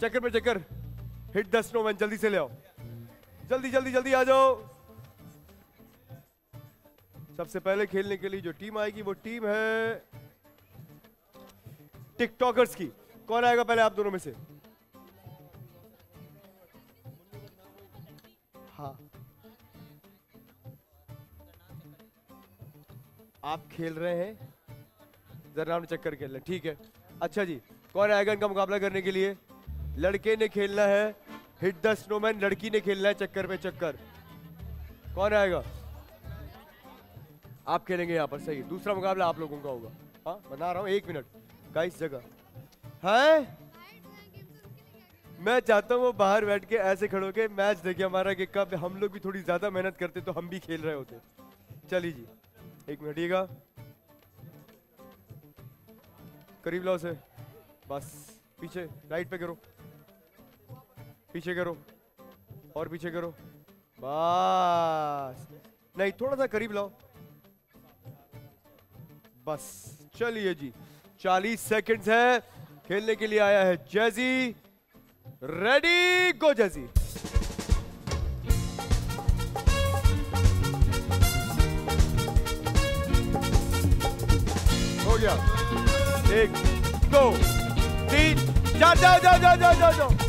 चक्कर पे चक्कर। हिट द स्नोमैन जल्दी से ले आओ। जल्दी जल्दी जल्दी आ जाओ। सबसे पहले खेलने के लिए जो टीम आएगी वो टीम है टिकटॉकर्स की। कौन आएगा पहले आप दोनों में से? हाँ। आप खेल रहे हैं? जरा चक्कर खेल हैं। ठीक है। अच्छा जी, कौन आएगा इनका मुकाबला करने के लिए? लड़के ने खेलना है हिट द स्नोमैन लड़की ने खेलना है चक्कर पे चक्कर। कौन आएगा? आप खेलेंगे यहाँ पर, सही दूसरा मुकाबला आप लोगों का होगा। हाँ बना रहा हूँ, एक मिनट का इस जगह। है? मैं चाहता हूँ वो बाहर बैठ के ऐसे खड़ो के मैच देखे हमारा कि कब हम लोग भी थोड़ी ज़्यादा मेहनत करते तो हम भी खेल रहे होते। चलिए जी, एक मिनट ये करीब लाओ से बस, पीछे राइट पे करो। पीछे करो। और पीछे करो। बस। नहीं, थोड़ा सा करीब लाओ। बस। चलिए जी। 40 सेकंड्स है। खेलने के लिए आया है जैजी। रेडी गो जैजी। हो गया। एक, दो, तीन। जाओ जाओ जाओ जाओ जाओ जाओ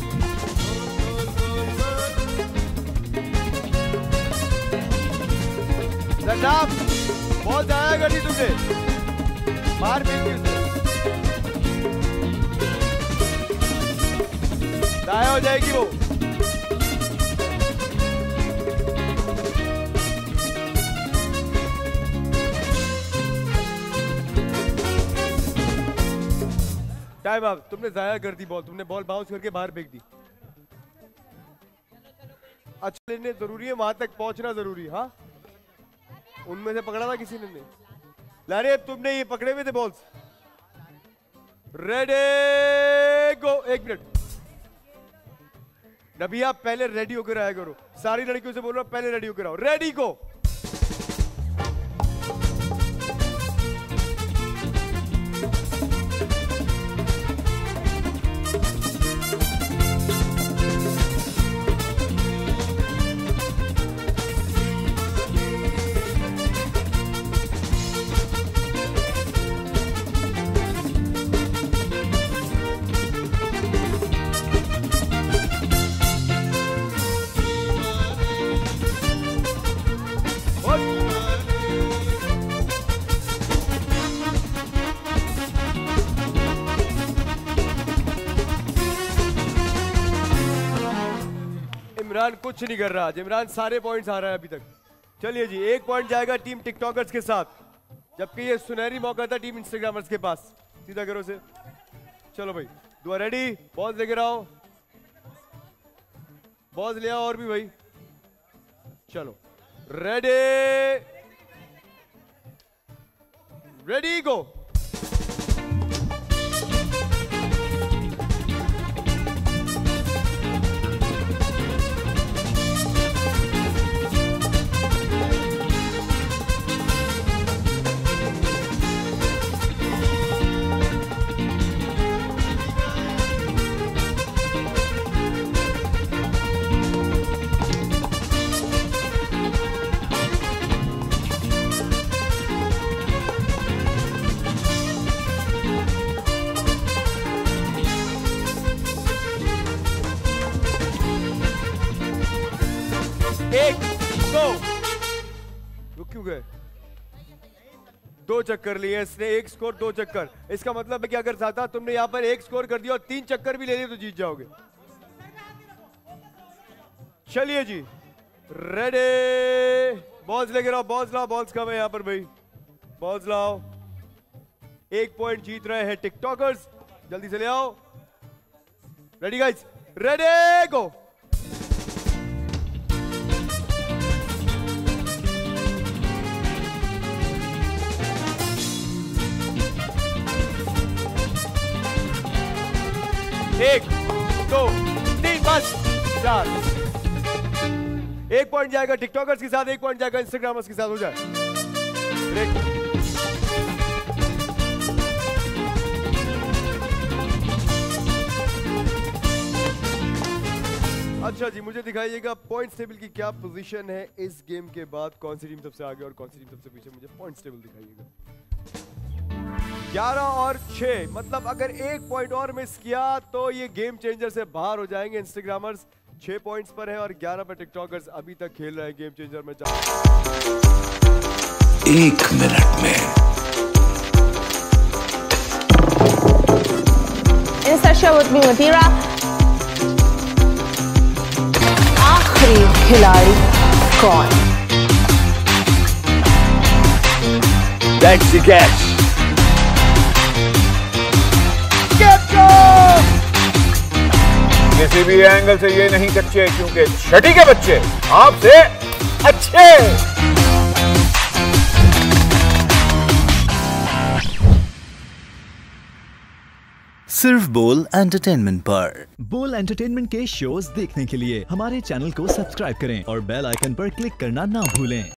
जनाब बहुत जाया करी तुझे। बाहर फेंक दी उसे। जाया हो जाएगी वो। टाइम आप तुमने जाया कर दी बॉल, तुमने बॉल बाउंस करके बाहर फेंक दी। अच्छा लेने ज़रूरी है वहाँ तक पहुँचना ज़रूरी हाँ? उनमें से पकड़ा था किसी ने नहीं। लारे तुमने ये पकड़े हुए थे बॉल्स रेडी गो एक मिनट नबी आप पहले रेडी होकर आया करो। सारी लड़कियों से बोल रहा हूँ, पहले रेडी होकर आओ। रेडी गो इमरान कुछ नहीं कर रहा आज। इमरान सारे पॉइंट्स आ रहा है अभी तक। चलिए जी, एक पॉइंट जाएगा टीम टिकटॉकर्स के साथ, जबकि ये सुनहरी मौका था टीम इंस्टाग्रामर्स के पास। सीधा करो से चलो भाई दुआ रेडी बॉल लेकर आओ बॉल ले आओ और भी भाई। चलो। रेडी रेडी गो एक, दो। रुक क्यों गए? दो चक्कर लिए इसने, एक स्कोर दो चक्कर। इसका मतलब है कि अगर ज़्यादा तुमने यहाँ पर एक स्कोर कर दिया और तीन चक्कर भी ले लिए तो जीत जाओगे। चलिए जी रेडी बॉल्स लेके आओ बॉल्स लाओ बॉल्स कम है यहाँ पर भाई। बॉल्स लाओ। एक पॉइंट जीत रहे हैं टिकटॉकर्स जल्दी से ले आओ। रेडी गाइस रेडी गो एक, दो, तीन, बस, चार। एक पॉइंट जाएगा टिकटॉकर्स के साथ, एक पॉइंट जाएगा इंस्टाग्रामर्स के साथ, हो जाए। अच्छा जी, मुझे दिखाइएगा पॉइंट टेबल की क्या पोजीशन है इस गेम के बाद, कौन सी टीम सबसे आगे और कौन सी टीम सबसे पीछे? मुझे पॉइंट टेबल दिखाइएगा। 11 और 6 मतलब अगर एक पॉइंट और मिस किया तो ये गेम चेंजर से बाहर हो जाएँगे इंस्टाग्रामर्स 6 पॉइंट्स पर है और 11 पर टिकटॉकर्स अभी तक खेल रहे हैं गेम चेंजर में। जा एक मिनट में। Instasha with me Matira. आखिरी खिलाड़ी कौन? That's the catch. किसी भी एंगल से ये नहीं कच्चे क्योंकि छठी के बच्चे आपसे अच्छे। सिर्फ़ बोल एंटरटेनमेंट पर। बोल एंटरटेनमेंट के शोज़ देखने के लिए हमारे चैनल को सब्सक्राइब करें और बेल आइकन पर क्लिक करना ना भूलें।